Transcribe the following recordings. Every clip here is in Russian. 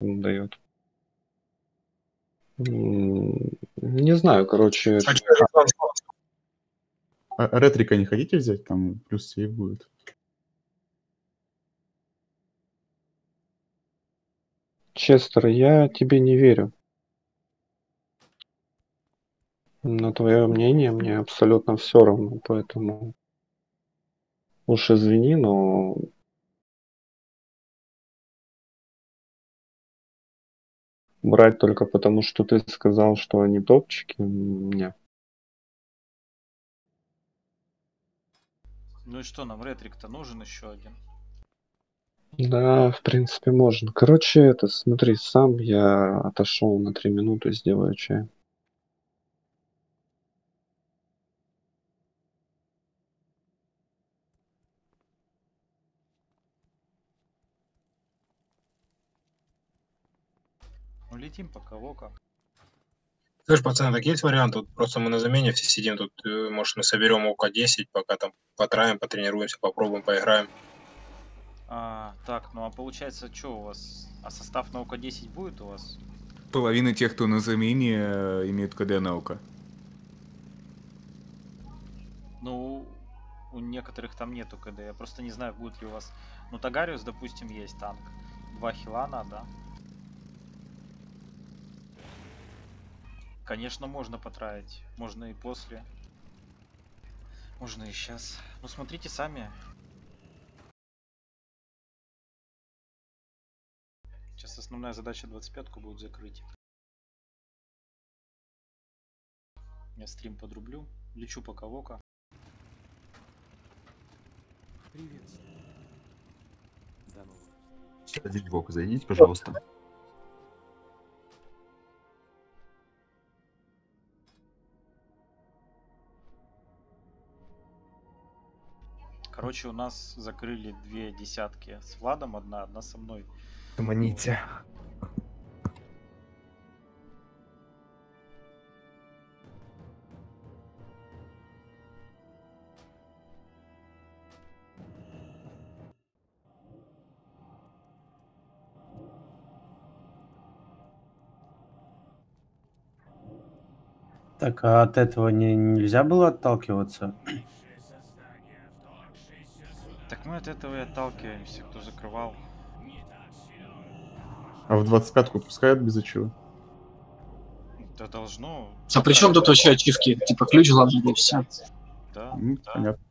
дает. Не знаю, короче. А, а ретрика не хотите взять? Там плюс сейв будет. Честер, я тебе не верю. На твое мнение мне абсолютно все равно, поэтому уж извини, но брать только потому, что ты сказал, что они топчики, не. Ну и что, нам ретрик-то нужен еще один? Да, в принципе, можно. Короче, это, смотри, сам я отошел на три минуты, сделаю чай. Ну летим по кого как. Слышь, пацаны, так есть вариант? Тут просто мы на замене все сидим, тут, э, может, мы соберем около 10, пока там потраем, потренируемся, попробуем, поиграем. А, так, ну а получается, что у вас? А состав наука 10 будет у вас? Половина тех, кто на замене, э, имеют КД наука. Ну, у некоторых там нету КД. Я просто не знаю, будет ли у вас... Ну, Тагариус, допустим, есть танк. Два хила надо. Конечно, можно потратить. Можно и после. Можно и сейчас. Ну, смотрите сами. Сейчас основная задача 25-ку будет закрыть. Я стрим подрублю. Лечу пока вока. Привет. Да, ну. Зайдите, пожалуйста. Короче, у нас закрыли две десятки с Владом, одна, одна со мной. Маните. Так, а от этого не, нельзя было отталкиваться? От этого и отталкиваемся, кто закрывал. А в 25-ку пускают без ачива? Да должно. А при чем тут вообще ачивки? Типа ключ главное и все. Да, Ну, да. понятно.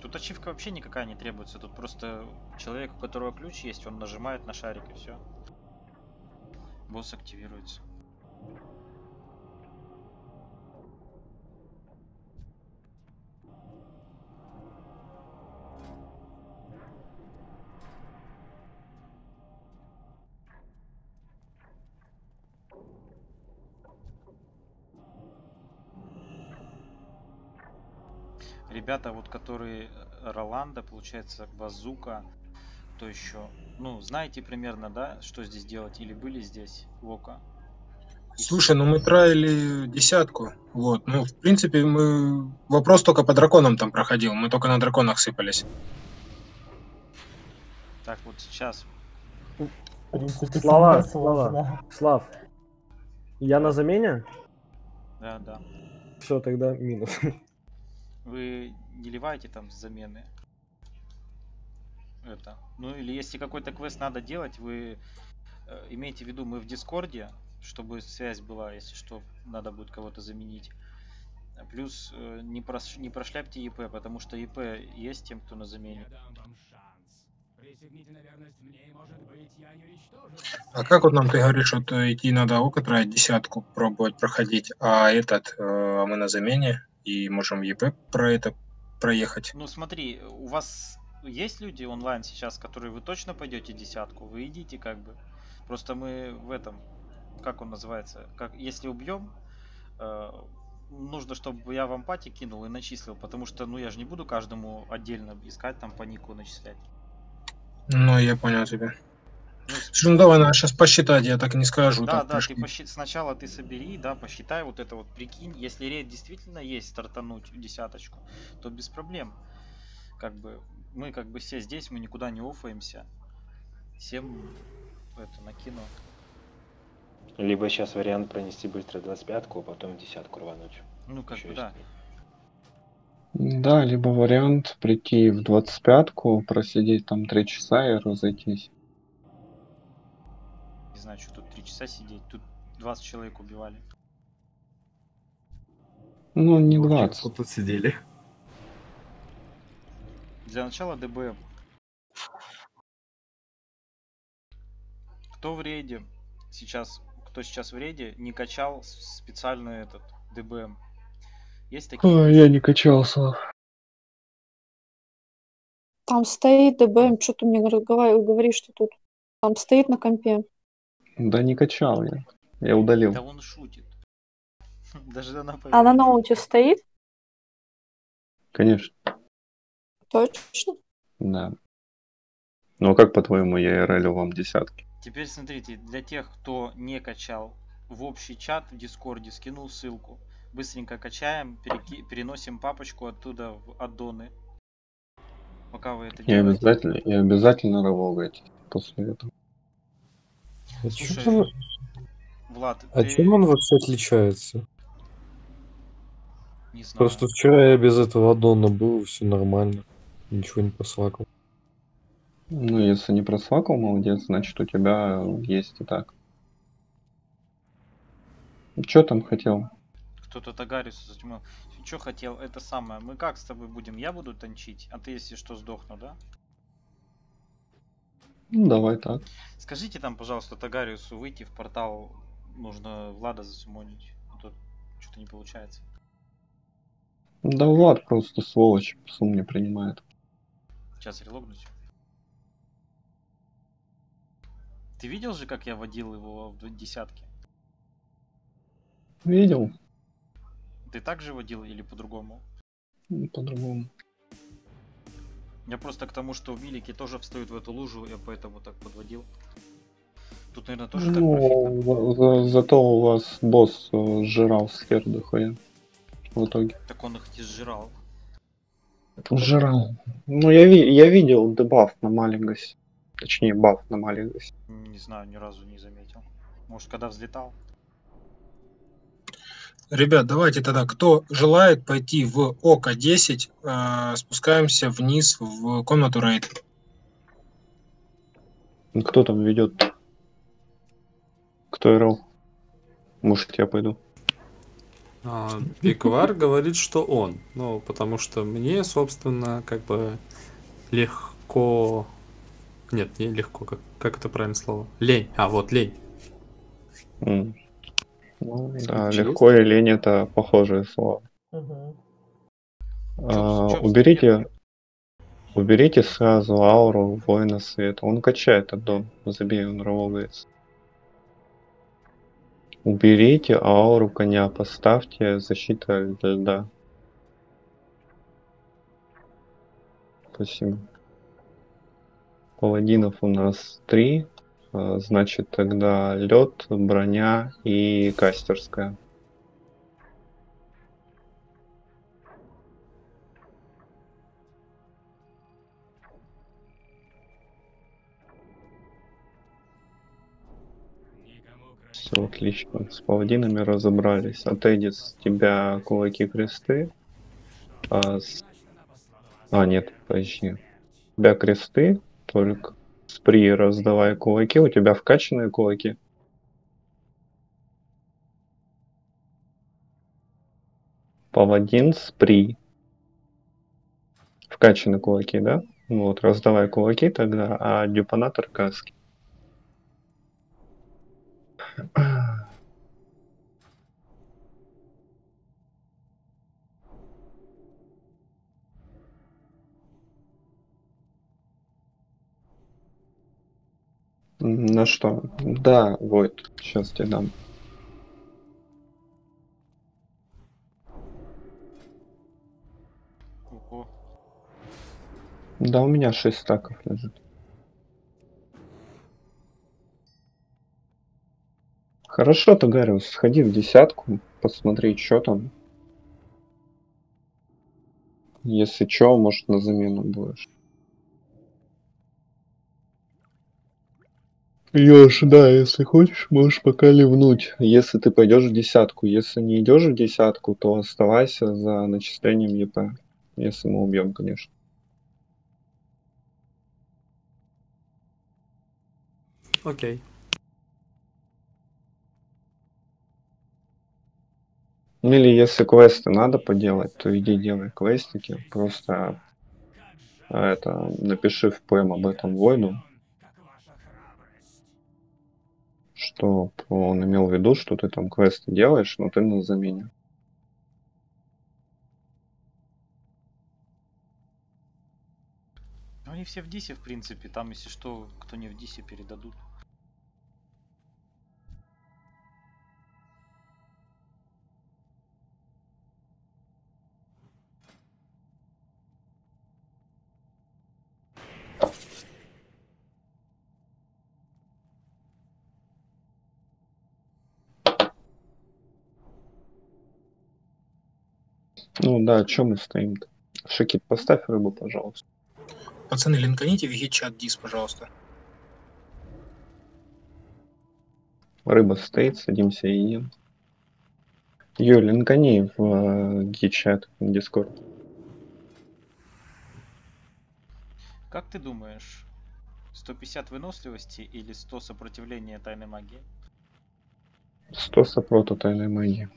Тут ачивка вообще никакая не требуется. Тут просто человек, у которого ключ есть, он нажимает на шарик и все. Босс активируется. Ребята, вот которые э, Роланда, получается, Базука, то еще, ну, знаете примерно, да, что здесь делать? Или были здесь, Вока? Слушай, ну мы траили десятку, вот, ну, в принципе, мы... Вопрос только по драконам там проходил, мы только на драконах сыпались. Так, вот сейчас. Слава, Слава, Слав. Я на замене? Да, да. Все, тогда минус. Вы не ливаете там замены? Это. Ну или если какой-то квест надо делать, вы э, имейте в виду, мы в Дискорде, чтобы связь была, если что, надо будет кого-то заменить. Плюс э, не, прос- не прошляпьте ЕП, потому что ЕП есть тем, кто на замене. А как вот нам ты говоришь, что то идти надо око траить десятку, пробовать проходить, а этот, э, а мы на замене и можем ЕП про это проехать? Ну смотри, у вас есть люди онлайн сейчас, которые вы точно пойдете десятку, вы идите как бы. Просто мы в этом, как он называется, как если убьем, э, нужно, чтобы я вам пати кинул и начислил, потому что, ну я же не буду каждому отдельно искать там по нику начислять. Ну, я понял тебя. Слушай, ну давай, надо сейчас посчитать, я так не скажу. Да, да, прыжки. ты посчи- сначала ты собери, да, посчитай вот это вот, прикинь, если рейд действительно есть стартануть в десяточку, то без проблем. Как бы мы как бы все здесь, мы никуда не офаемся. Всем это накину. Либо сейчас вариант пронести быстро 25-ку, а потом в десятку рвануть. Ну, как бы, да. Да, либо вариант прийти в 25-ку, просидеть там 3 часа и разойтись. Не знаю, что тут три часа сидеть. Тут 20 человек убивали. Ну, не Вот 20. что тут сидели. Для начала ДБМ. Кто в рейде сейчас, кто сейчас в рейде, не качал с- специальную этот ДБМ? Есть такие? А, я не качался. Там стоит ДБМ, что ты мне говоришь, что тут. Там стоит на компе. Да не качал я. Я удалил. Да он шутит. Даже она А на ноуте стоит? Конечно, Точно? да. Ну а как по-твоему я РЛю вам десятки? Теперь смотрите, для тех, кто не качал, в общий чат в Дискорде скинул ссылку. Быстренько качаем, переки- переносим папочку оттуда в аддоны. Пока вы это делаете. обязательно, я обязательно равогать после этого. А Слушай, чем, он- Влад, а ты чем он вообще отличается? не знаю. Просто вчера я без этого аддона был, все нормально. Ничего не посвакал. Ну, если не просвакал, молодец, значит у тебя есть и так. Что там хотел? Кто-то Тагариусу затемнил. Что хотел, это самое. Мы как с тобой будем? Я буду танчить, а ты, если что, сдохну, да? Ну, давай так. Скажите там, пожалуйста, Тагариусу выйти в портал. Нужно Влада засумонить. А то что-то не получается. Да Влад просто сволочь, сум не принимает. Сейчас релогнусь. Ты видел же, как я водил его в десятке? Видел? Ты так же водил или по-другому? По-другому. Я просто к тому, что в Милике тоже встают в эту лужу, я поэтому так подводил. Тут, наверное, тоже профитно. Ну, за- за- зато у вас босс э, сжирал с хер дохуя. В итоге. Так он их и сжирал. Сжирал. Ну, я, ви- я видел дебаф на Малигасе. Точнее, баф на Малигасе. Не знаю, ни разу не заметил. Может, когда взлетал? Ребят, давайте тогда, кто желает пойти в ОКО 10, э, спускаемся вниз в комнату рейд. Кто там ведет? Кто РЛ? Может, я пойду. А, Пиквар говорит, что он. Ну, потому что мне, собственно, как бы легко... Нет, не легко, как, как это правильное слово? Лень. А, вот лень. М. Ну, да, легко и лень это похожие слова. Мгм. А, чё уберите, уберите сразу ауру воина света. Он качает аддон. Забей, он ровогается. Уберите ауру коня, поставьте защита льда. Спасибо. Паладинов у нас три. А, Значит, тогда лед, броня и кастерская. Все отлично. С паладинами разобрались. А Тедис, с тебя кулаки кресты. А, с- а, нет, подожди. У тебя кресты, только спри раздавай кулаки. У тебя вкачанные кулаки. Паладин, спри. Вкачаны кулаки, да? Вот, раздавай кулаки тогда, а дюпанатор каски. На что? Да, вот, сейчас тебе дам. Ого. Да, у меня 6 стаков лежит. Хорошо, Тагариус, сходи в десятку, посмотри, что там. Если чё, может на замену будешь. Ёж, да, если хочешь, можешь пока ливнуть. Если ты пойдешь в десятку. Если не идешь в десятку, то оставайся за начислением ЕП. Если мы убьем, конечно. Окей. Ну Или если квесты надо поделать, то иди делай квестики. Просто а, это напиши в ПМ об этом Войну. Что он имел в виду, что ты там квесты делаешь, но ты на замене. Они все в Дисе, в принципе. Там, если что, кто не в Дисе, передадут. Ну да, о чем мы стоим-то? Шакит, поставь рыбу, пожалуйста. Пацаны, линканите в гид-чат дис, пожалуйста. Рыба стоит, садимся и едим. Юль, линкани в э, гид-чат, в дискорд. Как ты думаешь, 150 выносливости или 100 сопротивления тайной магии? 100 сопроту тайной магии.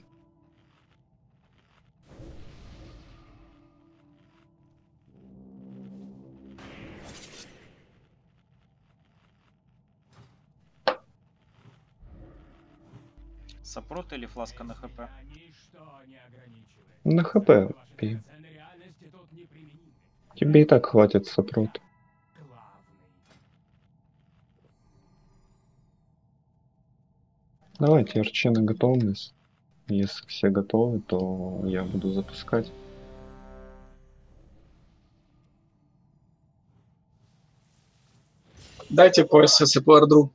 Сопрот или фласка на хп? На хп пей. Тебе и так хватит сопрот. Давайте арчи на готовность. Если все готовы, то я буду запускать. Дайте по СС и по ордру.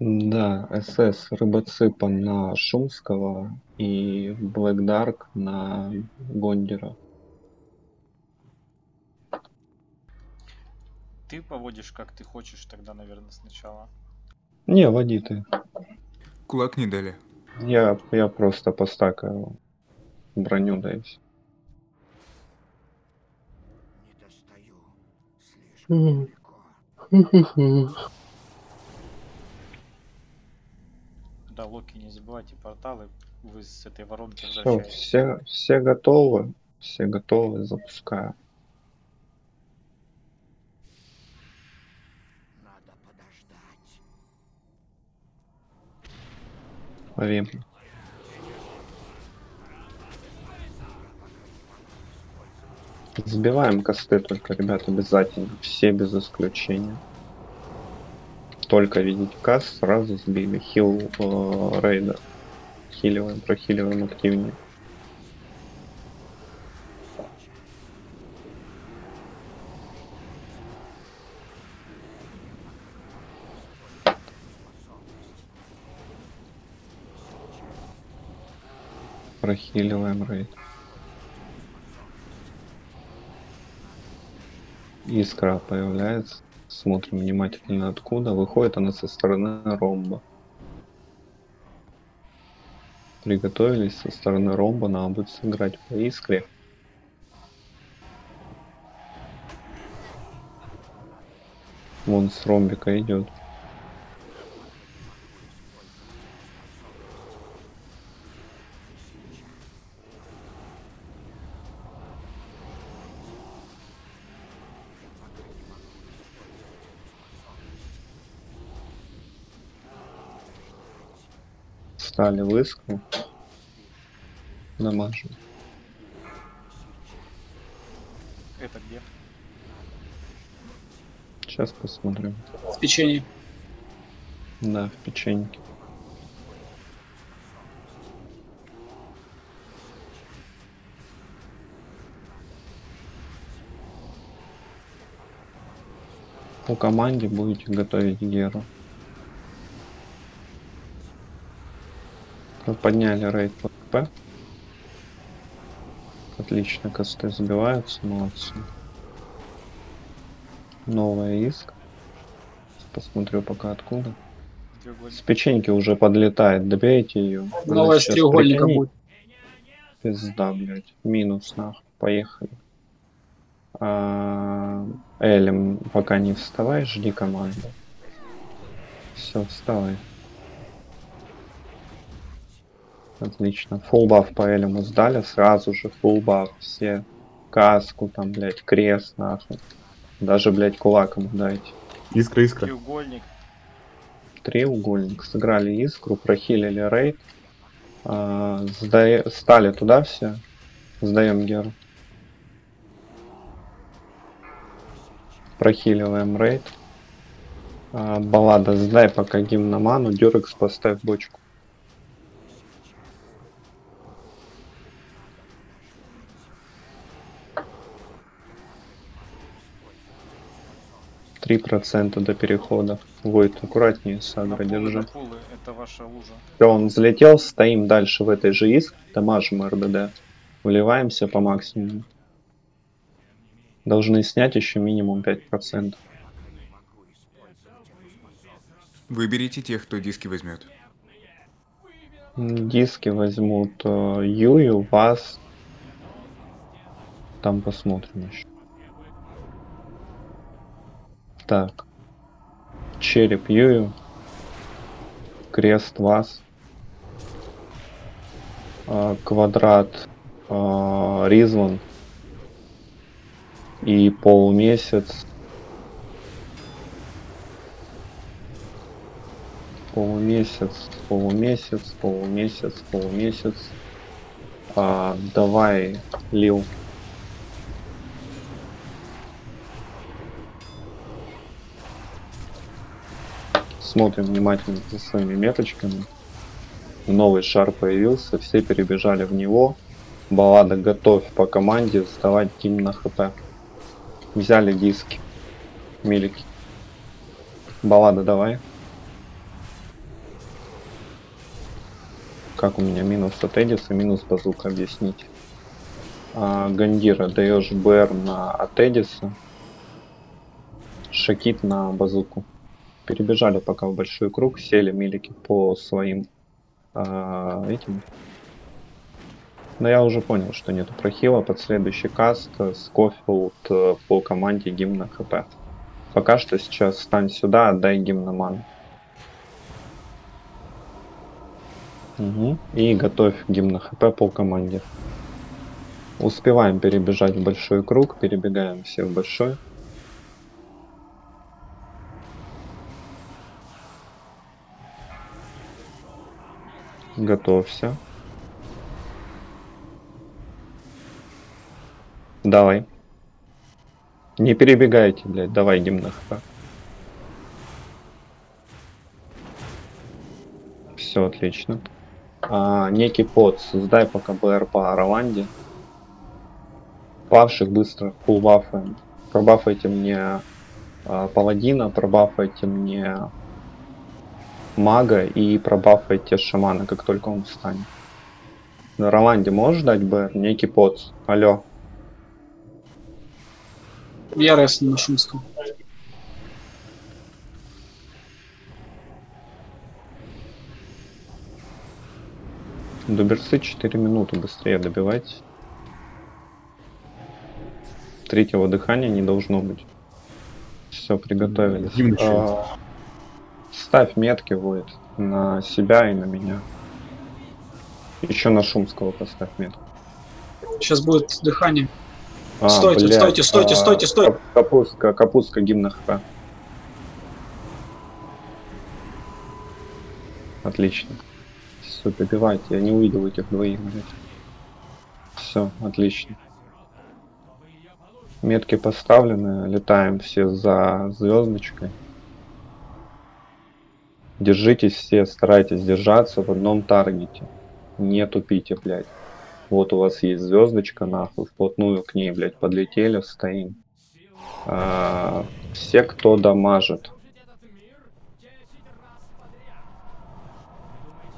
Да, СС Рыбоципа на Шумского и Блэк Дарк на Гондера. Ты поводишь как ты хочешь тогда, наверное, сначала. Не, води ты. Кулак не дали. Я, я просто постакаю броню, да и всё. Да, Локи, не забывайте порталы. Вы с этой воронки возвращаетесь. все, все готовы, все готовы, запускаю. Время. Сбиваем косты только, ребят, обязательно. Все без исключения. Только видите каст, сразу сбили. Хил э, рейда. Хиливаем, прохиливаем активнее. Прохиливаем рейд. Искра появляется. Смотрим внимательно откуда. Выходит она со стороны ромба. Приготовились со стороны ромба. Надо будет сыграть по искре. Вон с ромбика идет. Стали в искру. Намажем. Это где? Сейчас посмотрим. В печенье. Да, в печеньке. По команде будете готовить Геру. Мы подняли рейд по КП. Отлично, косты забиваются, молодцы. Новая иск. посмотрю пока откуда. С печеньки уже подлетает, добейте ее. Новая с треугольника будет. Пизда, блядь. Минус, нахуй. Поехали. А, Элем, пока не вставай, жди команду. Все, вставай. Отлично. Фулл баф по Элему сдали, сразу же фулл баф. Все каску там, блядь, крест, нахуй. Даже, блядь, кулаком дайте. Искра, искра. Треугольник. Треугольник. Сыграли искру, прохилили рейд. А, сда- Стали туда все. Сдаем геру. Прохиливаем рейд. А, баллада, сдай пока гимн на ману. Дюрекс поставь бочку. Три процента до перехода. Войт, аккуратнее, Пулы держи. пулы, это ваша лужа. Все, он взлетел, стоим дальше в этой же иск, дамажим РДД. Вливаемся по максимуму. Должны снять еще минимум 5%. Выберите тех, кто диски возьмет. Диски возьмут э, Юю, вас. Там посмотрим еще. Так. Череп Юю. Крест вас. А, Квадрат а, Ризван. И полумесяц. Полумесяц, полумесяц, полумесяц, полумесяц. А, давай, Лил. Смотрим внимательно за своими меточками. Новый шар появился, все перебежали в него. Баллада готовь по команде сдавать тим на хп. Взяли диски. Милики. Баллада давай. Как у меня минус от Эдиса, минус базука объяснить. А, Гандира даешь БР на от Эдиса. Шакит на базуку. Перебежали пока в большой круг, сели милики по своим а, этим. Но я уже понял, что нету прохила. Под следующий каст э, Скофилд э, по команде гимна ХП. Пока что сейчас стань сюда, отдай гимна ману. Мгм. И готовь гимна ХП по команде. Успеваем перебежать в большой круг, перебегаем все в большой. Готовься. Давай. Не перебегайте, блядь, давай гимн ХП. Все отлично. А, некий под, создай пока БР по Роланде. Павших быстро фулбафаем. Пробафайте мне а, паладина, пробафайте мне мага и пробафайте шамана, как только он встанет. На Роланде можешь дать БР? Некий под. Алло. Я рес на Шумском. Дуберсы 4 минуты быстрее добивайте. Третьего дыхания не должно быть. Все, приготовились. А, Ставь метки будет на себя и на меня. Еще на Шумского поставь метку. Сейчас будет дыхание. А, Стойте, блядь, стойте, стойте, а, стойте, стойте. кап- Капустка, капустка гимна ХП. Отлично. Все, добивайте. Я не увидел этих двоих, блядь. Все, отлично. Метки поставлены, летаем все за звездочкой. Держитесь все, старайтесь держаться в одном таргете. Не тупите, блядь. Вот у вас есть звездочка, нахуй, вплотную к ней, блядь, подлетели, стоим. А, все, кто дамажит.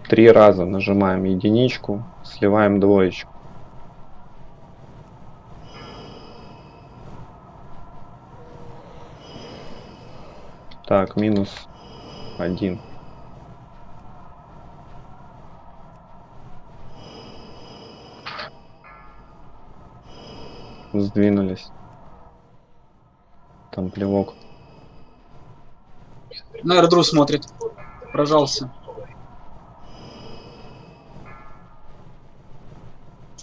Три раза нажимаем единичку, сливаем двоечку. Так, минус один. Сдвинулись. Там плевок. На Эрдру смотрит. Прожался.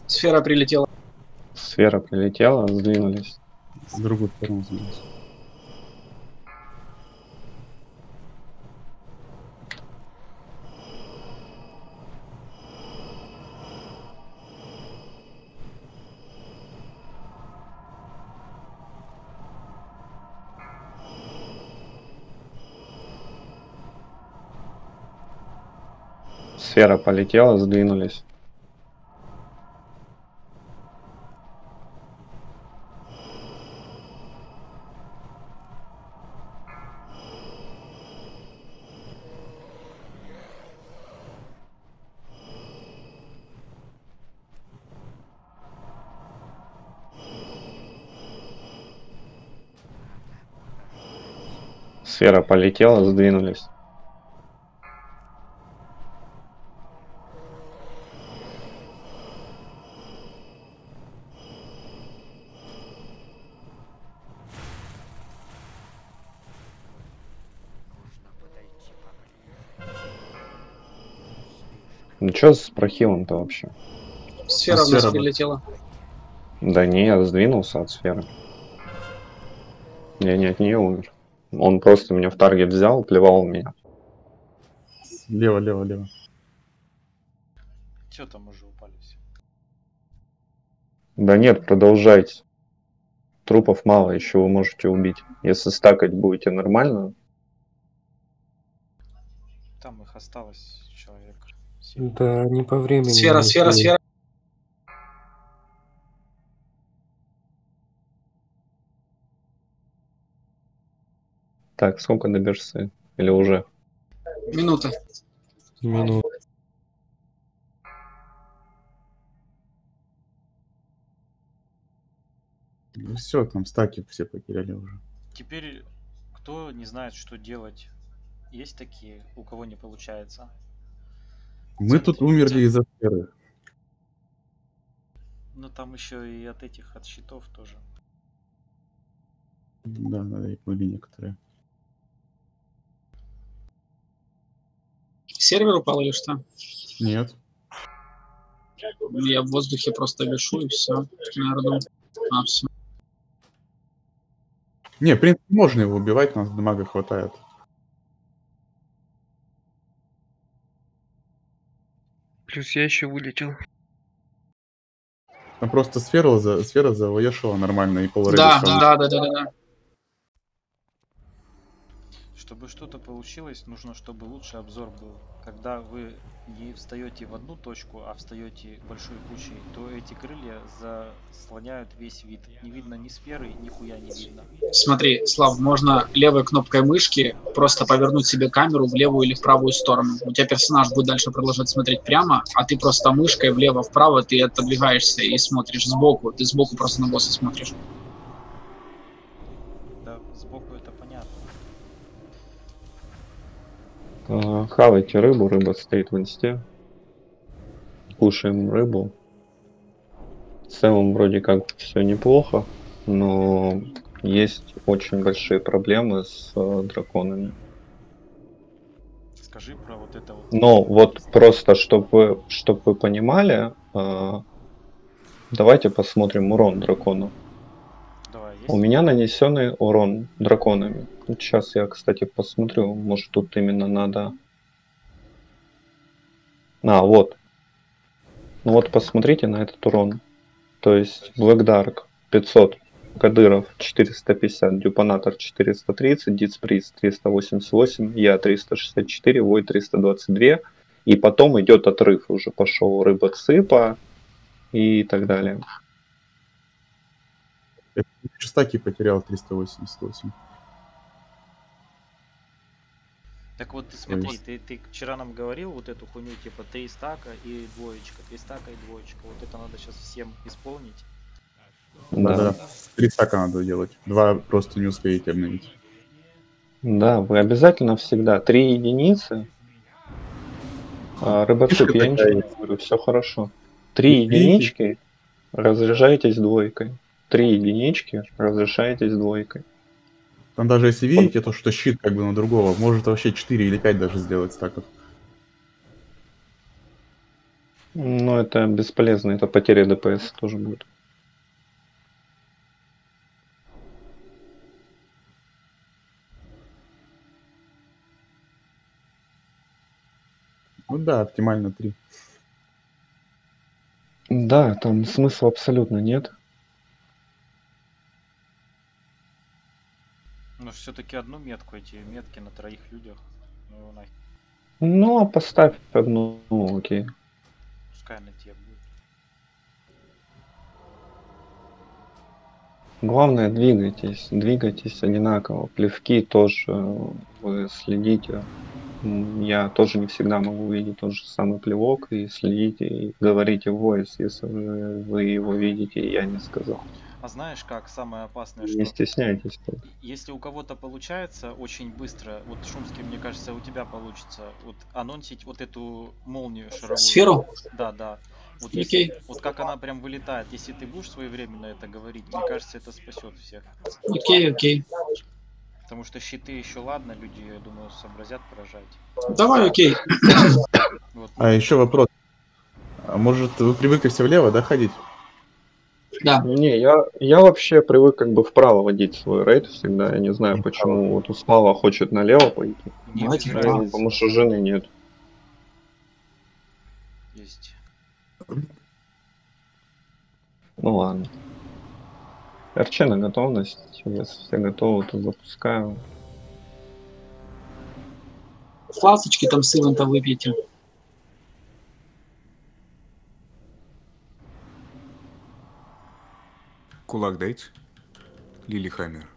Сфера прилетела. Сфера прилетела, сдвинулись. В другую сторону сдвинулись. Сфера полетела, сдвинулись. Сфера полетела, сдвинулись. Чё с прохилом-то вообще? Сфера в нас прилетела. Да не, я сдвинулся от сферы. Я не от нее умер. Он просто меня в таргет взял, плевал в меня. Лево, лево, лево. Че там уже упали все? Да нет, продолжайте. Трупов мало, еще вы можете убить. Если стакать будете нормально, Там их осталось человек. Да, не по времени. Сфера, сфера, сфера. Так, сколько до Берсы? Или уже? Минута. Минут. Ну все, там стаки все потеряли уже. Теперь кто не знает, что делать? Есть такие, у кого не получается? Мы тут умерли из-за сферы. Ну там еще и от этих, от щитов тоже. Да, да, и были некоторые. Сервер упал или что? Нет. Я в воздухе просто вешу и все. Наверное. А, все. Не, в принципе, можно его убивать, нас дамага хватает. Плюс я еще вылетел. Там просто сфера, за, сфера завешала нормально и пол Да, да, да, да, да, да. Чтобы что-то получилось, нужно, чтобы лучший обзор был. Когда вы не встаете в одну точку, а встаете большой кучей, то эти крылья заслоняют весь вид. Не видно ни сферы, ни хуя не видно. Смотри, Слав, можно левой кнопкой мышки просто повернуть себе камеру в левую или в правую сторону. У тебя персонаж будет дальше продолжать смотреть прямо, а ты просто мышкой влево-вправо ты отодвигаешься и смотришь сбоку. Ты сбоку просто на босса смотришь. Да, сбоку Хавайте рыбу, рыба стоит в инсте. Кушаем рыбу. В целом вроде как все неплохо, но есть очень большие проблемы с э, драконами. Скажи про вот это вот. Но вот просто, чтобы вы, чтоб вы понимали, а, давайте посмотрим урон дракона. Давай, есть? У меня нанесенный урон драконами. Сейчас я, кстати, посмотрю, может тут именно надо... А, вот. Ну вот посмотрите на этот урон. То есть Black Dark 500, Кадыров 450, Дюпанатор 430, Дицприз 388, я 364, Вой 322. И потом идет отрыв уже пошел рыба цыпа и так далее. Стаки потерял 388. Так вот, ты смотри, ты, ты вчера нам говорил вот эту хуйню, типа три стака и двоечка, три стака и двоечка. Вот это надо сейчас всем исполнить. Да, да. Три стака надо делать. Два просто не успеете обновить. Да, вы обязательно всегда три единицы. А, Рыбацуп, Фишка я ничего не говорю, все хорошо. Три единички, разряжаетесь двойкой. Три единички, разрешаетесь двойкой. Там даже если видите, то что щит как бы на другого, может вообще 4 или 5 даже сделать стаков. Но это бесполезно, это потеря ДПС тоже будет. Ну да, оптимально 3. Да, там смысла абсолютно нет. Но все-таки одну метку, эти метки на троих людях. Ну, нахер. Ну, а поставь одну, ну, окей. Пускай на тебе будет. Главное, двигайтесь, двигайтесь одинаково. Плевки тоже э, вы следите. Я тоже не всегда могу увидеть тот же самый плевок и следите, и говорите voice, если вы, его видите, я не сказал. А знаешь как, самое опасное, Не что стесняйтесь. только. если у кого-то получается очень быстро, вот Шумский, мне кажется, у тебя получится, вот анонсить вот эту молнию шаровую. Сферу? Да, да. Вот, Окей. если, вот как она прям вылетает, если ты будешь своевременно это говорить, мне кажется, это спасет всех. Окей, окей. Потому что щиты еще ладно, люди, я думаю, сообразят поражать. Давай, окей. Вот. А еще вопрос. А может вы привыкли все влево, да, ходить? Да. Не, я, я вообще привык как бы вправо водить свой рейд всегда. Я не знаю, почему вот у Слава хочет налево пойти. Не Давайте вправо. Потому что жены нет. Есть. Ну ладно. РЧ на готовность. Если все готовы, то запускаю. Фласочки там с ивента выпьете. Кулак дайте. Лилихаммер.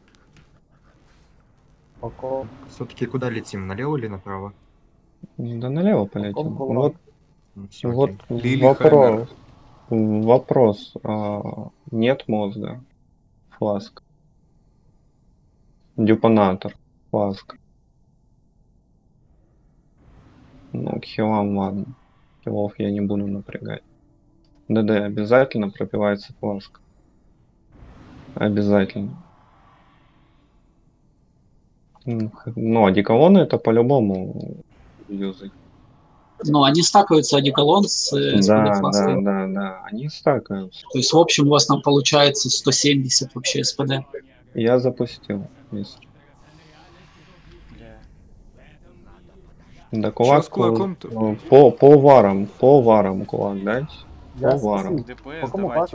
Пока. Все-таки куда летим, налево или направо? Да налево полетим. Вот, Ну, вот вопрос. Вопрос. А, нет мозга. Фласк. Дюпонатор. Фласк. Ну, к хилам ладно. Хилов я не буду напрягать. ДД обязательно пропивается фласк. Обязательно. Ну, одеколоны это по-любому юзать. Но они стакаются одеколон с, э, с Да, подфлаской. да, да, да. Они стакаются. То есть в общем у вас там получается 170 вообще СПД. Я запустил. Есть. Да кулак с кулаком-то? э, по, по варам, по варам кулак дать. Я По варам. спасибо. ДПС По кому кулак?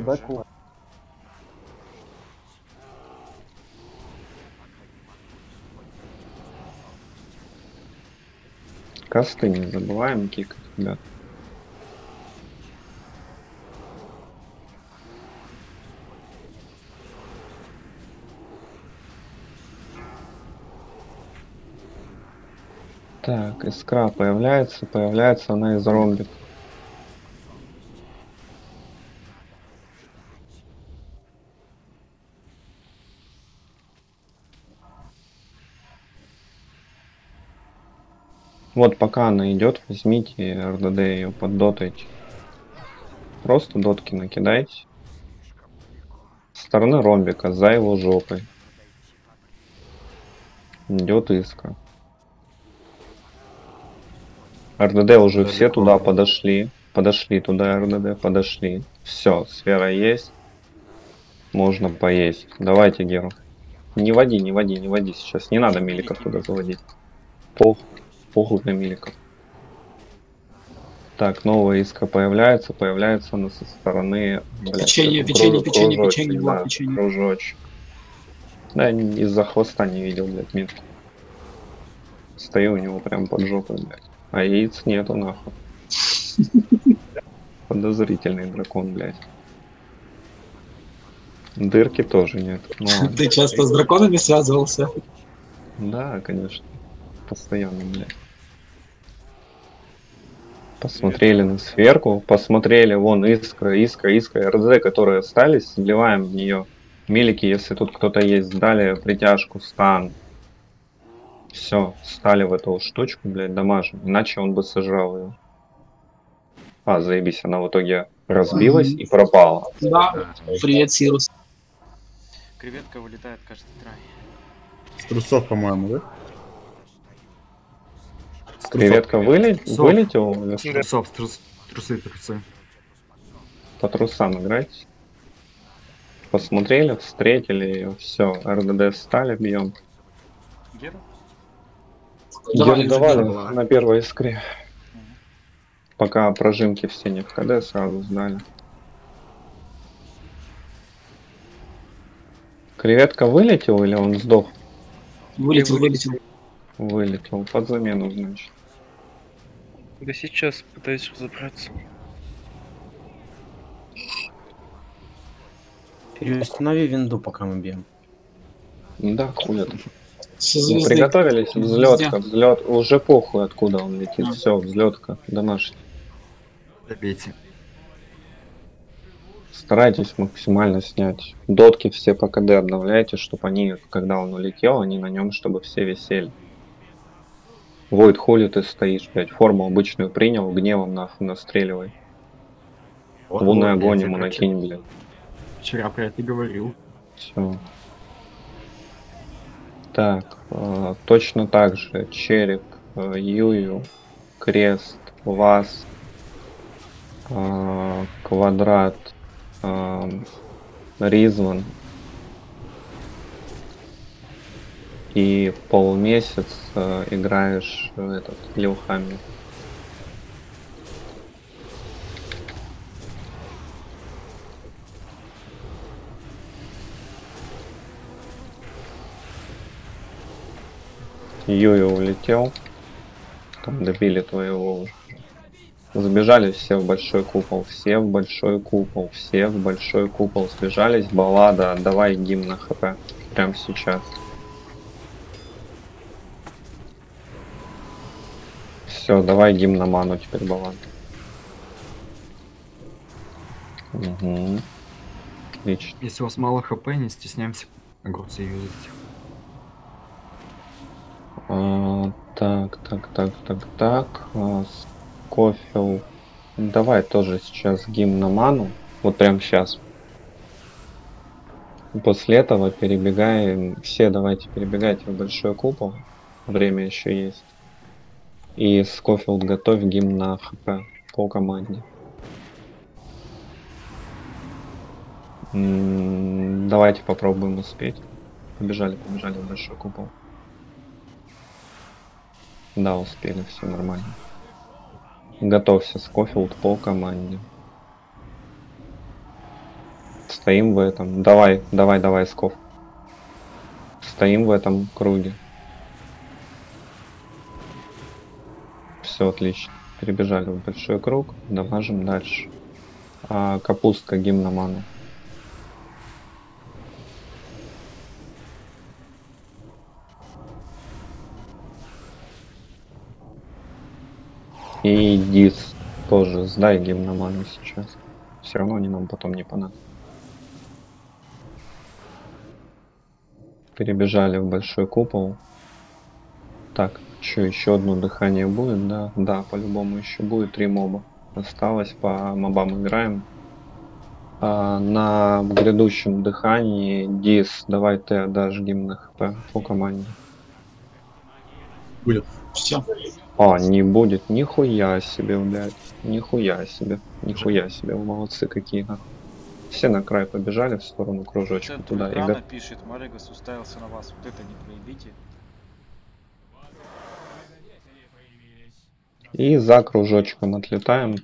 Косты не забываем кикать, ребят. Так, искра появляется, появляется она из ромбик. Вот пока она идет, возьмите РДД ее поддотайте. Просто дотки накидайте. Со стороны ромбика, за его жопой. Идет искра. РДД уже все туда подошли. Подошли туда РДД, подошли. Все, сфера есть. Можно поесть. Давайте, Геру. Не води, не води, не води сейчас. Не надо миликов туда заводить. Пох, похуй на миликов. Так, новая искра появляется. Появляется она со стороны... блядь, Печенье, печенье, печенье, печенье, да, печенье. кружочек. Да, из-за хвоста не видел, блядь, метки. Стою у него прям под жопой, блядь. А яиц нету, нахуй. Подозрительный дракон, блядь. Дырки тоже нет. Ну. Ты часто с драконами связывался? Да, конечно. Постоянно, блядь. Посмотрели на сферку, посмотрели, вон искра, искра, искра, РД, которые остались, вливаем в нее. Милики, если тут кто-то есть, дали притяжку, стан. Все, стали в эту штучку, блядь, дамажим. Иначе он бы сожрал ее. А, заебись, она в итоге разбилась и пропала. Да, привет, Сирус. Креветка вылетает каждый трай. С трусов, по-моему, да? Креветка вылет... Вылетел? трусов, трус- трусы, трусы. По трусам играть? Посмотрели, встретили ее, все, РДД стали, бьем. Гера? Давали Гера. на первой искре. Пока прожимки все не в КД сразу сдали. Креветка вылетел или он сдох? Вылетел, вылетел. Вылетел. Под замену, значит. Да сейчас пытаюсь разобраться. Переустанови винду, пока мы бьем. Да, хует. Со Ну, звезды. приготовились, взлетка, взлет. Уже похуй, откуда он летит. А. Все, взлетка, домашний. Добейте. Старайтесь максимально снять. Дотки все по КД обновляйте, чтобы они, когда он улетел, они на нем, чтобы все висели. Войд, хули ты стоишь, блядь, форму обычную принял, гневом нахуй настреливай. Вот, Лунный вот, огонь ему накинь, блядь. Вчера про это и говорил. Все. Так, э, точно так же. Череп, э, Юю, Крест, Вас, э, Квадрат, э, Ризван. И полмесяц э, играешь этот Лилхами. Юю улетел. Там добили твоего уже. Сбежали все в большой купол, все в большой купол, все в большой купол. Сбежались, баллада, давай гимн на хп. Прям сейчас. Все, давай гимн на ману теперь баллада. Угу. Отлично. Если у вас мало хп, не стесняемся огурцы юзать. А, так, так, так, так, так. А, Скофилл. Давай тоже сейчас гимн на ману. Вот прям сейчас. После этого перебегаем. Все давайте перебегайте в большой купол. Время еще есть. И Скофилд готовь гимн на хп по команде. Давайте попробуем успеть. Побежали, побежали в большой купол. Да, успели, все нормально. Готовься, Скофилд по команде. Стоим в этом. Давай, давай, давай, Скоф. Стоим в этом круге. Все отлично. Перебежали в большой круг. Дамажим дальше. А, капустка гимна ману. И Дис тоже сдай гимноману сейчас. Все равно они нам потом не понадобятся. Перебежали в большой купол. Так, что, еще одно дыхание будет? Да, да, по-любому еще будет. Три моба. Осталось, по мобам играем. А, на грядущем дыхании Дис, давай ты отдашь гимн на хп по команде. Будет. Все. А, не будет. Нихуя себе, блядь. Нихуя себе. Нихуя себе. Молодцы какие. нахуй. Все на край побежали в сторону кружочка Центр туда. И, экрана го- пишет, Маригас уставился на вас. Вот это не проебите. И за кружочком отлетаем.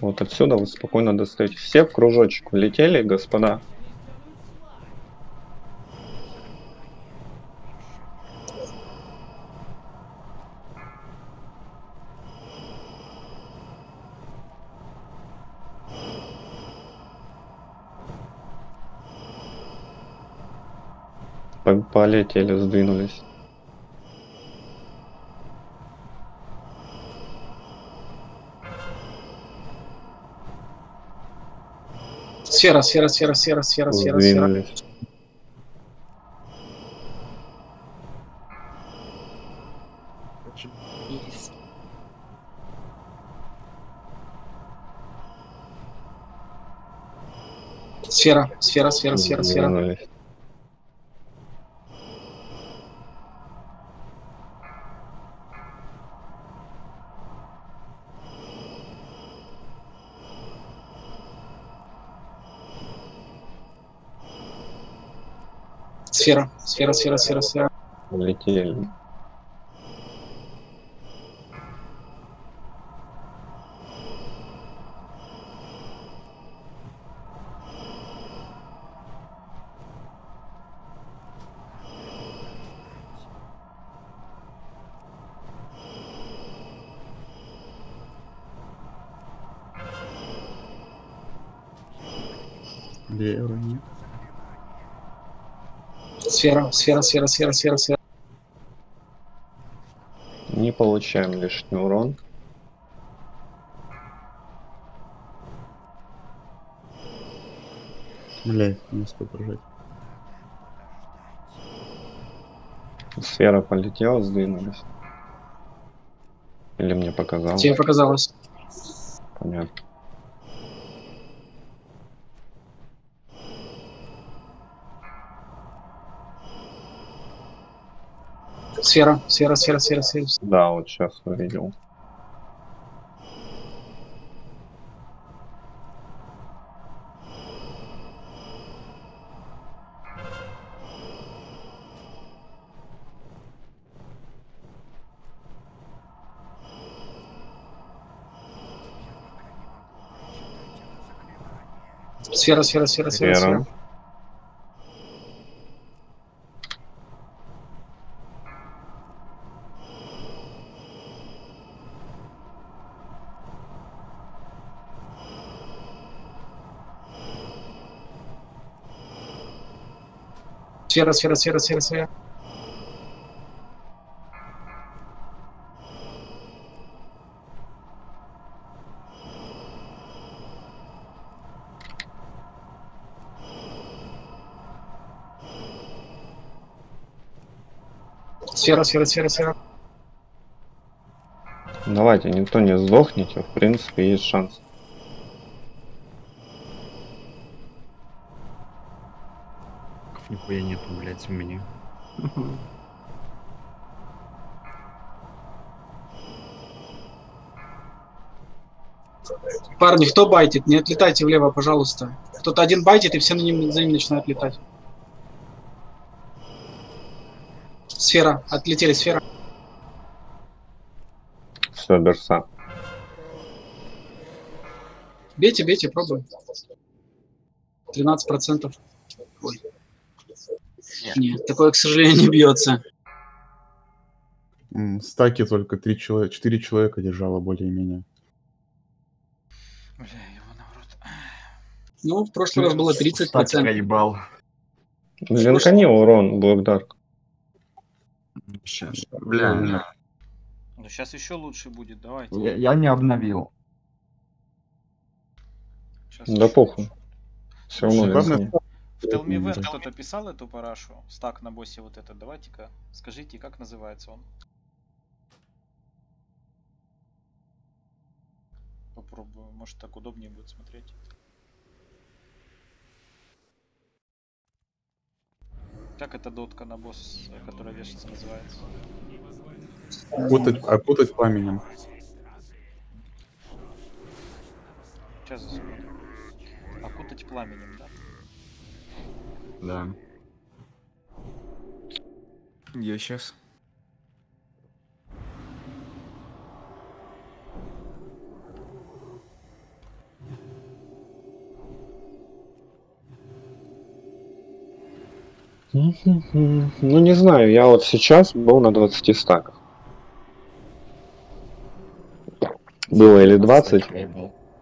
Вот отсюда вы спокойно достаете. Все в кружочек улетели, господа. По- Полетели, сдвинулись. сера, сера, сера, сера, сера, сера, сера. Сфера, сфера, сфера, сфера, сфера. Сфера, сфера, сфера, сфера, сфера. Летели. Сфера, сфера, сфера, сфера, сфера, сфера. Не получаем лишний урон. Блять, не успел прожать. Сфера полетела, сдвинулись. Или мне показалось? Тебе показалось. Понятно. Сфера, сфера, сфера, сфера, сфера. Да, вот сейчас увидел. Сфера, сфера, сфера, сфера, Сфера. сфера. Сфера, сфера, сфера, сфера, сфера. Сфера, сфера, сфера, сфера. Давайте, никто не сдохните, в принципе, есть шанс. У меня. Парни, кто байтит? Не отлетайте влево, пожалуйста. Кто-то один байтит, и все на ним, за ним начинают летать. Сфера. Отлетели, сфера. Все, берса. Бейте, бейте, пробуй. 13%. Ой. Нет, такое, к сожалению, не бьется. Стаки только три человека, четыре человека держало более-менее. Ну, в прошлый раз было 30%. проебал. Линкани урон, Блэкдарк. Сейчас. Бля, Ну сейчас еще лучше будет, давайте. я, я не обновил. Щас Да похуй. Все равно Главное. В Телмивент Да. кто-то писал эту парашу? Стак на боссе вот этот. Давайте-ка, скажите, как называется он? Попробую, может так удобнее будет смотреть. Как эта дотка на босс, которая вешается, называется? Окутать, окутать пламенем. Сейчас засмотрим. Окутать пламенем, да? Да. Я сейчас. Ну, не знаю, я вот сейчас был на 20 стаках. Было или 20,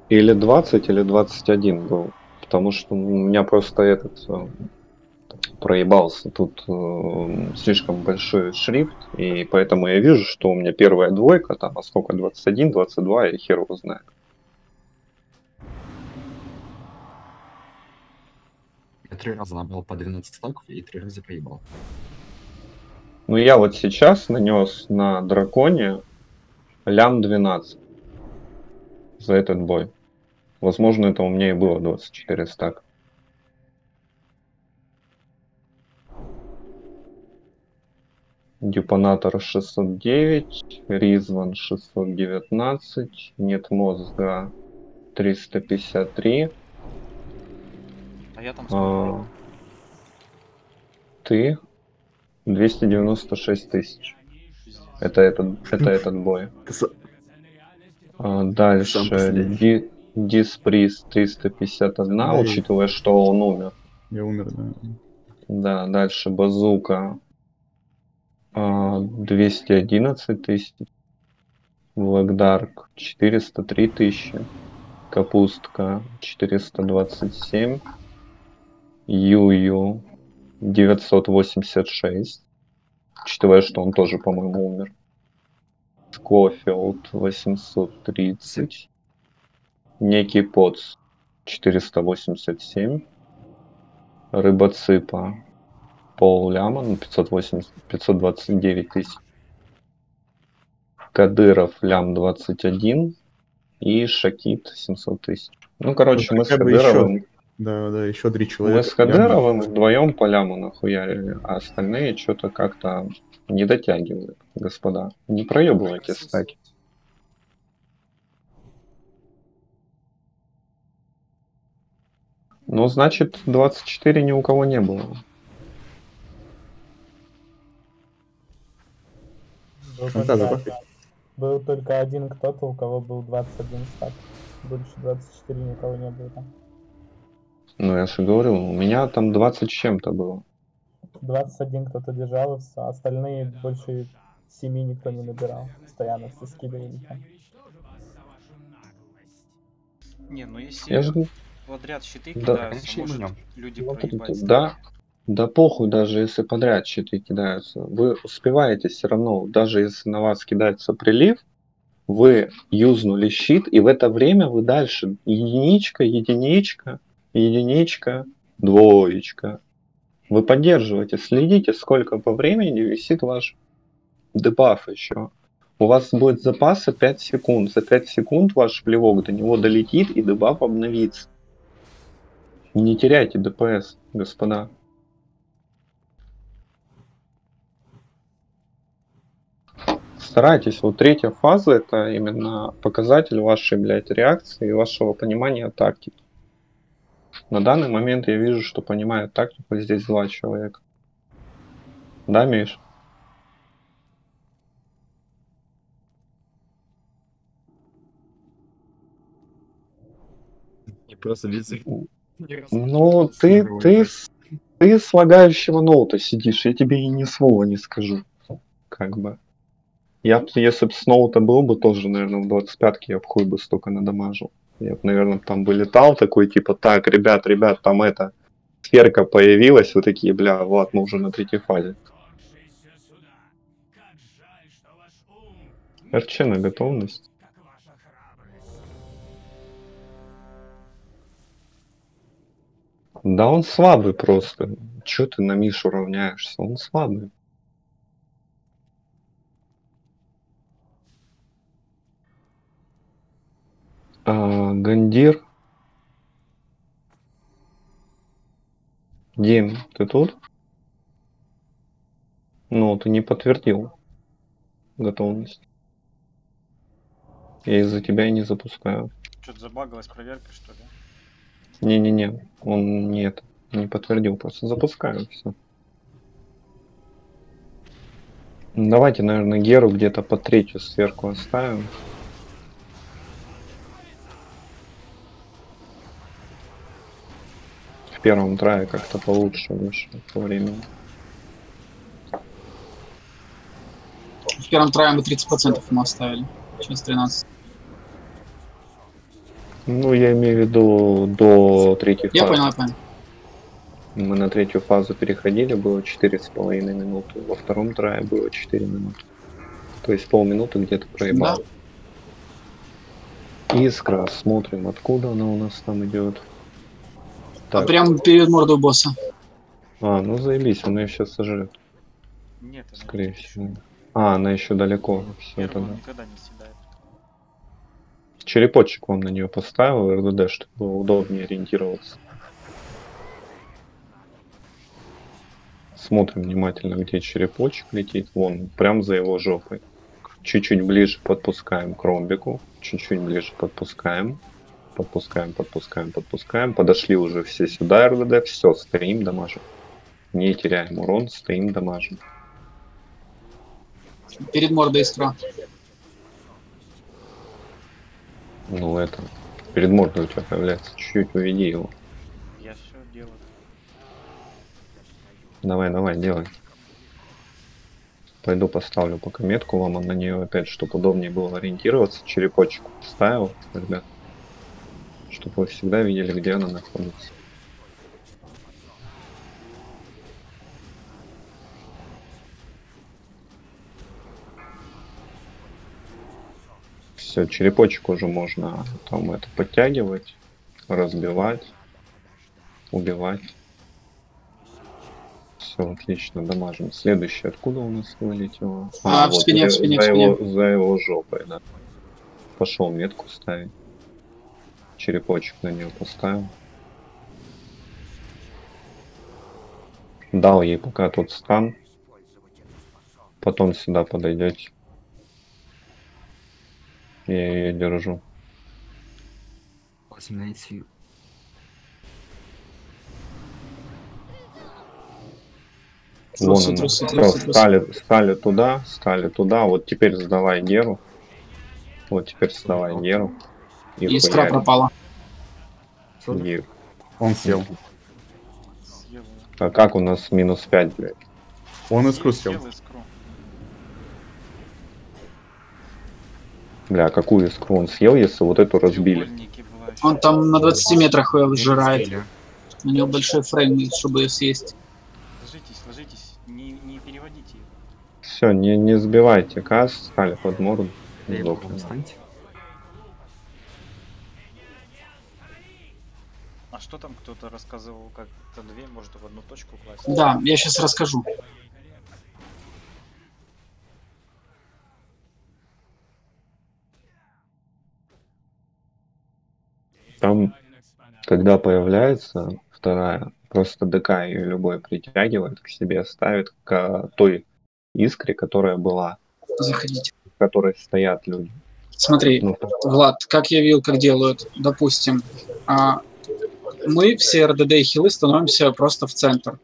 или 20, или 21 был. Потому что у меня просто этот э, проебался. Тут э, слишком большой шрифт, и поэтому я вижу, что у меня первая двойка, там, а сколько, 21, 22, и хер его знает. Я три раза набрал по 12 стаков и три раза проебал. Ну, я вот сейчас нанес на драконе лям 12 за этот бой. Возможно, это у меня и было 24 стак. Дюпонатор 609, Ризван 619, нет мозга 353. А я там А, ты 296 тысяч. Это этот, это этот бой. А, дальше. Ди- Дисприз 351, Да, учитывая, что он умер. Я умер, да. Да, дальше Базука 211 тысяч. Black Dark 403 тысячи. Капустка 427. Юю 986. Учитывая, что он тоже, по-моему, умер. Скофилд 830. Некий Поц 487. Рыбоципа пол ляма, ну 580, 529 тысяч. Кадыров лям 21 и Шакит 700 тысяч. Ну, короче, Вот мы с Кадыровым, еще- Да, да, еще три человека. мы с Кадыровым вдвоем по ляму нахуярили, а остальные что-то как-то не дотягивают, господа. Не проебывайте стаки. Ну, значит, 24 ни у кого не было. Был Ну да, только, забавно. был только один кто-то, у кого был 21 стак. Больше 24 никого не было там. Ну, я же говорю, у меня там 20 с чем-то было. 21 кто-то держал, всё, остальные больше 7 никто не набирал. Постоянно все скидывали там. Не, ну если Я же подряд щиты Да. кидаются, Конечно, может люди Ну, проебать. Да, да похуй, даже если подряд щиты кидаются. Вы успеваете все равно, даже если на вас кидается прилив, вы юзнули щит, и в это время вы дальше единичка, единичка, единичка, двоечка. Вы поддерживаете, следите, сколько по времени висит ваш дебаф еще. У вас будет запаса 5 секунд. За 5 секунд ваш плевок до него долетит и дебаф обновится. Не теряйте ДПС, господа. Старайтесь, вот третья фаза это именно показатель вашей, блядь, реакции и вашего понимания тактики. На данный момент я вижу, что понимает тактику здесь два человека. Да, Миш? И просто язык. Ну, ты, ты, ты с лагающего ноута сидишь, я тебе и ни слова не скажу. Как бы. Я б, если бы с ноута был бы, тоже, наверное, в 25-ке я б хуй бы столько надамажил. Я бы, наверное, там бы летал такой, типа, так, ребят, ребят, там это, сферка появилась, вы такие, бля, вот, мы уже на третьей фазе. РЧ на готовность. Да он слабый просто. Чё ты на Мишу равняешься? Он слабый. А, Гандир. Дим, ты тут? Ну, ты не подтвердил готовность. Я из-за тебя и не запускаю. Что-то забагалась проверка, что ли? Не-не-не, он нет, не подтвердил, просто запускаю все. Давайте, наверное, Геру где-то по третью сверху оставим. Первом трае как-то получше выше по времени. В первом трае мы 30% ему оставили. Сейчас 13. Ну, я имею в виду до третьей Я фазы. понял, я понял. Мы на третью фазу переходили, было четыре с половиной минуты. Во втором трае было 4 минуты. То есть полминуты где-то проебал. Искра, смотрим, откуда она у нас там идет. А прям перед мордой босса. А, ну заебись, он ее сейчас сожрет. Нет, она Скорее летит. всего. А, она еще далеко. Все тогда. никогда не. Черепочек вам на нее поставил, РДД, чтобы было удобнее ориентироваться. Смотрим внимательно, где черепочек летит. Вон, прям за его жопой. Чуть-чуть ближе подпускаем к ромбику. Чуть-чуть ближе подпускаем. Подпускаем, подпускаем, подпускаем. Подошли уже все сюда, РДД. Все, стоим, дамажим. Не теряем урон, стоим, дамажим. Перед мордой искра. Ну это, перед мордой у тебя появляется. Чуть-чуть уведи его. Я все делаю. Давай, давай, делай. Пойду поставлю пока метку вам на нее опять, чтобы удобнее было ориентироваться. Черепочек поставил, ребят. Чтобы вы всегда видели, где она находится. Все, черепочек уже можно там это подтягивать, разбивать, убивать. Все, отлично, дамажим. Следующий, откуда у нас вылетело? А, в спине, за, в спине, в за спине. Его, за его жопой, да. Пошел метку ставить. Черепочек на нее поставил. Дал ей пока тут стан. Потом сюда подойдете. Я ее держу. Вон Трусы, она. трусы, Всё, трусы, трусы. стали, стали туда, стали туда. Вот теперь сдавай Геру. Вот теперь сдавай Геру. И Искра пропала. И- Он. Съел. А как у нас минус 5, блядь? Он искру Съел искру. Бля, а какую искру он съел, если вот эту разбили? Он там на 20 метрах ее сжирает. У него большой фрейм, чтобы ее съесть. Ложитесь, ложитесь. Не, не переводите ее. Все, не, не сбивайте касс, стали под морду. Встаньте. Что там кто-то рассказывал, как то две может в одну точку класть? Да, я сейчас расскажу. Там, когда появляется вторая, просто ДК ее любой притягивает к себе, ставит к той искре, которая была, Заходите. в которой стоят люди. Смотри, Ну, Влад, как я видел, как делают, допустим, а, мы все РДД и хилы становимся просто в центр.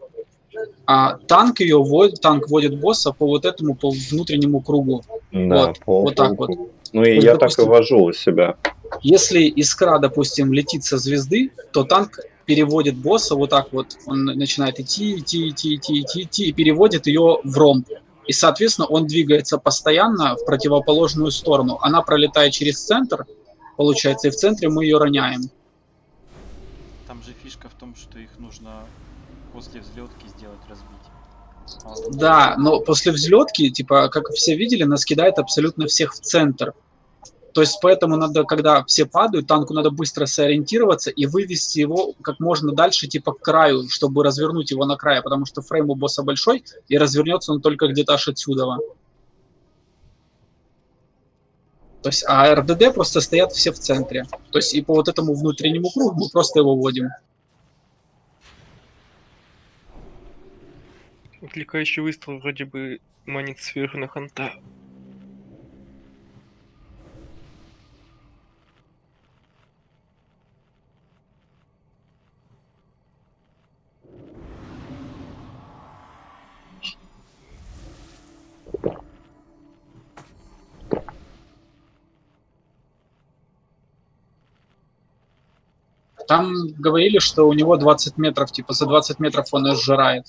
А танк ее вводит, танк вводит босса по вот этому, по внутреннему кругу. да, вот, по вот так вот. Ну и есть, я так и допустим, вожу у себя. Если искра, допустим, летит со звезды, то танк переводит босса вот так вот. Он начинает идти, идти, идти, идти, идти, идти и переводит ее в ромб. И, соответственно, он двигается постоянно в противоположную сторону. Она пролетает через центр, получается, и в центре мы ее роняем. Фишка в том, что их нужно после взлетки сделать разбить. А Да, но после взлетки, типа, как все видели, нас кидает абсолютно всех в центр. То есть поэтому надо, когда все падают, танку надо быстро сориентироваться и вывести его как можно дальше, типа к краю, чтобы развернуть его на крае, потому что фрейм у босса большой, и развернется он только где-то аж отсюда. То есть, а РДД просто стоят все в центре. То есть и по вот этому внутреннему кругу мы просто его вводим. Отвлекающий выстрел вроде бы манит сверху на ханта. Там говорили, что у него 20 метров, типа за 20 метров он ее сжирает.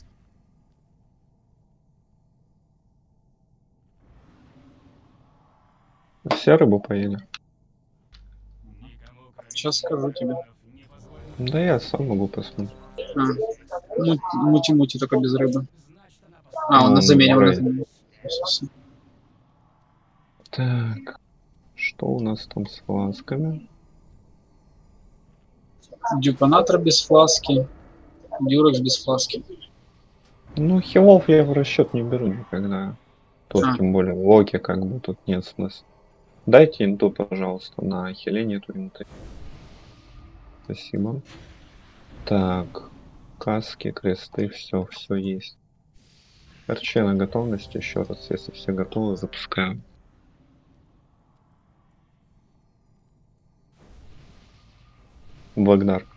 Все рыбу поели? Сейчас скажу тебе. Да я сам могу посмотреть. А, ну, мути-мути только без рыбы. А, он Ну, на замене, он. Так, что у нас там с фласками? Дюпанатор без фласки, Дюрекс без фласки. Ну, хилов я в расчет не беру никогда. Тут, А. тем более, локи как бы тут нет смысла. Дайте инту, пожалуйста, на хиле нету инты. Спасибо. Так, каски, кресты, все, все есть. РЧ на готовность еще раз, если все готовы, запускаем. Багнар.